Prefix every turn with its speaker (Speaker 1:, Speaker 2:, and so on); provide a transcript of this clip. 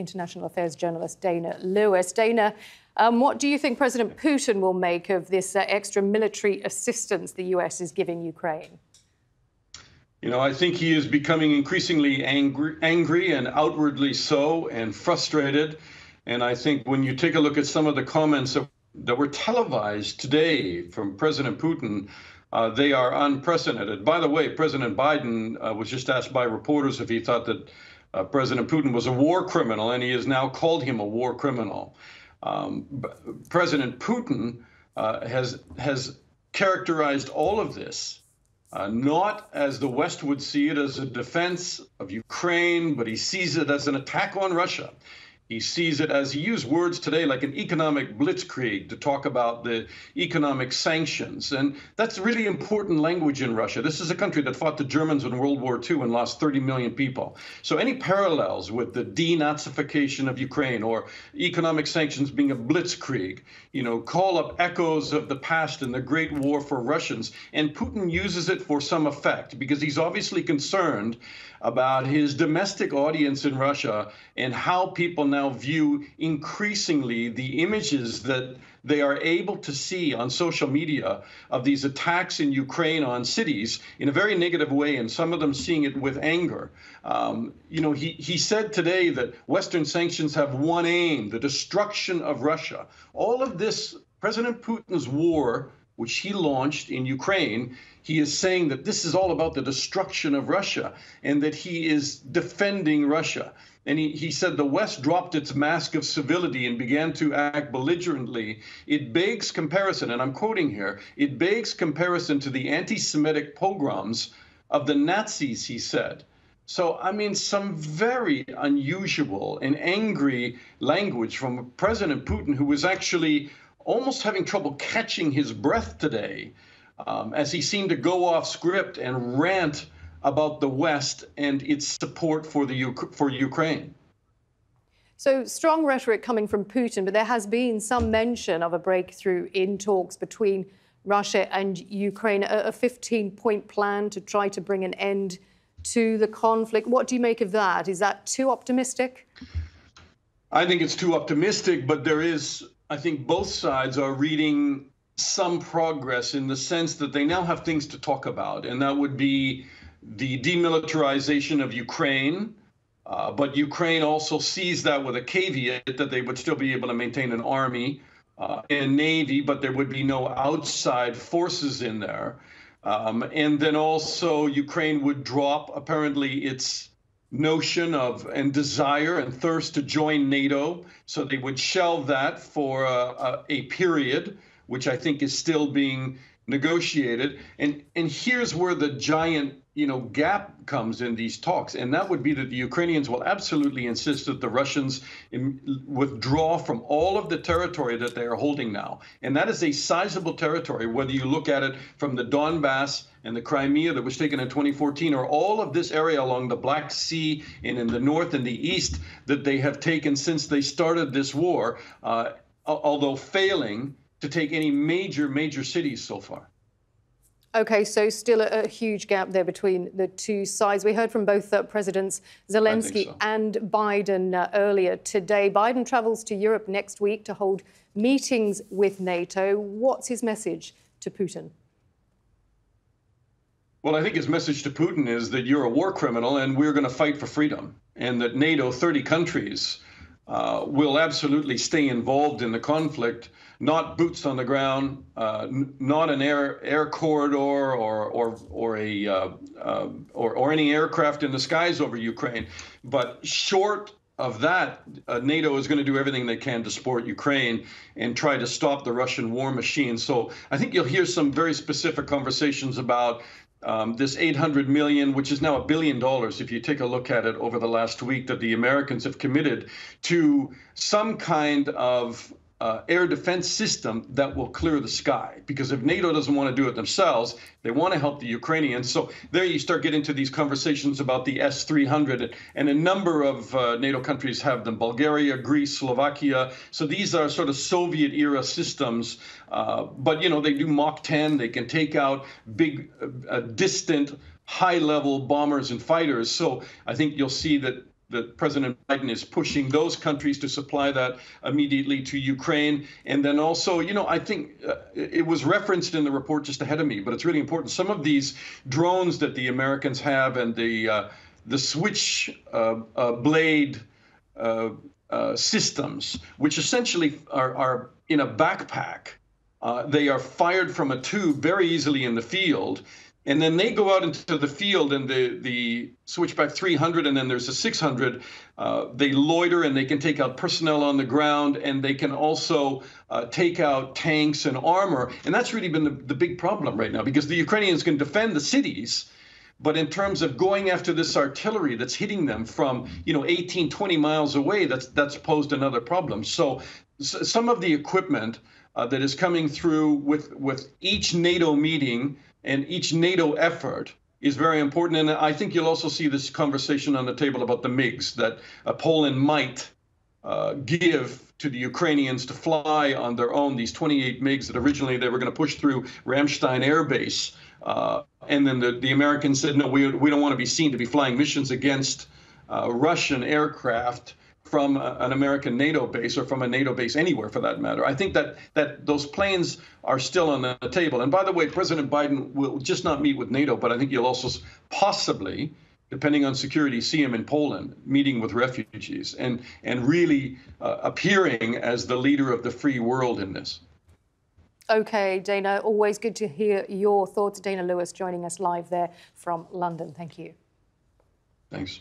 Speaker 1: international affairs journalist Dana Lewis. Dana, um, what do you think President Putin will make of this uh, extra military assistance the US is giving Ukraine?
Speaker 2: You know, I think he is becoming increasingly angry, angry and outwardly so, and frustrated. And I think when you take a look at some of the comments that, that were televised today from President Putin, uh, they are unprecedented. By the way, President Biden uh, was just asked by reporters if he thought that uh, President Putin was a war criminal, and he has now called him a war criminal. Um, President Putin uh, has has characterized all of this uh, not as the West would see it as a defense of Ukraine, but he sees it as an attack on Russia. He sees it as he used words today like an economic blitzkrieg to talk about the economic sanctions. And that's really important language in Russia. This is a country that fought the Germans in World War II and lost 30 million people. So any parallels with the denazification of Ukraine or economic sanctions being a blitzkrieg, you know, call up echoes of the past and the Great War for Russians. And Putin uses it for some effect because he's obviously concerned about his domestic audience in Russia and how people now view increasingly the images that they are able to see on social media of these attacks in Ukraine on cities in a very negative way, and some of them seeing it with anger. Um, you know, he, he said today that Western sanctions have one aim the destruction of Russia. All of this, President Putin's war which he launched in Ukraine, he is saying that this is all about the destruction of Russia and that he is defending Russia. And he, he said the West dropped its mask of civility and began to act belligerently. It begs comparison, and I'm quoting here it begs comparison to the anti Semitic pogroms of the Nazis, he said. So, I mean, some very unusual and angry language from President Putin, who was actually almost having trouble catching his breath today um, as he seemed to go off script and rant about the West and its support for the for Ukraine.
Speaker 1: So strong rhetoric coming from Putin, but there has been some mention of a breakthrough in talks between Russia and Ukraine, a 15-point plan to try to bring an end to the conflict. What do you make of that? Is that too optimistic?
Speaker 2: I think it's too optimistic, but there is I think both sides are reading some progress in the sense that they now have things to talk about, and that would be the demilitarization of Ukraine. Uh, but Ukraine also sees that with a caveat that they would still be able to maintain an army uh, and navy, but there would be no outside forces in there. Um, and then also, Ukraine would drop apparently its notion of and desire and thirst to join NATO. So they would shelve that for a, a, period, which I think is still being negotiated. And and here's where the giant you know gap comes in these talks, and that would be that the Ukrainians will absolutely insist that the Russians withdraw from all of the territory that they are holding now, and that is a sizable territory. Whether you look at it from the Donbass and the Crimea that was taken in 2014, or all of this area along the Black Sea and in the north and the east that they have taken since they started this war, uh, although failing to take any major major cities so far.
Speaker 1: Okay, so still a, a, huge gap there between the two sides. We heard from both uh, Presidents Zelensky so. and Biden uh, earlier today. Biden travels to Europe next week to hold meetings with NATO. What's his message to Putin?
Speaker 2: Well, I think his message to Putin is that you're a war criminal and we're going to fight for freedom, and that NATO, 30 countries, uh, will absolutely stay involved in the conflict, not boots on the ground, uh, n- not an air air corridor or or or a uh, uh, or or any aircraft in the skies over Ukraine, but short of that, uh, NATO is going to do everything they can to support Ukraine and try to stop the Russian war machine. So I think you'll hear some very specific conversations about um, this 800 million, which is now a billion dollars, if you take a look at it over the last week, that the Americans have committed to some kind of uh, air defense system that will clear the sky. Because if NATO doesn't want to do it themselves, they want to help the Ukrainians. So there you start getting to these conversations about the S 300, and a number of uh, NATO countries have them Bulgaria, Greece, Slovakia. So these are sort of Soviet era systems. Uh, but, you know, they do Mach 10, they can take out big, uh, distant, high level bombers and fighters. So I think you'll see that that President Biden is pushing those countries to supply that immediately to Ukraine. And then also, you know, I think uh, it was referenced in the report just ahead of me, but it's really important. Some of these drones that the Americans have and the uh, the switch uh, uh blade uh, uh, systems, which essentially are, are in a backpack. they are fired from a tube very easily in the field and then they go out into the field and the the switchblade 300 and then there's a 600 uh, they loiter and they can take out personnel on the ground and they can also uh, take out tanks and armor. And that's really been the, the big problem right now because the ukrainians can defend the cities but in terms of going after this artillery that's hitting them from you know 18 20 miles away that's that's posed another problem. So, so some of the equipment uh, that is coming through with with each nato meeting and each NATO effort is very important. And I think you'll also see this conversation on the table about the MiGs that uh, Poland might uh, give to the Ukrainians to fly on their own, these 28 MiGs that originally they were going to push through Ramstein Air Base. Uh, and then the, the Americans said, no, we, we don't want to be seen to be flying missions against uh, Russian aircraft from a, an American NATO base or from a NATO base anywhere for that matter. I think that that those planes are still on the table. And by the way, President Biden will just not meet with NATO, but I think he'll also possibly depending on security, see him in Poland meeting with refugees and, and really uh, appearing as the leader of the free world in this.
Speaker 1: Okay, Dana, always good to hear your thoughts. Dana Lewis joining us live there from London. Thank you.
Speaker 2: Thanks.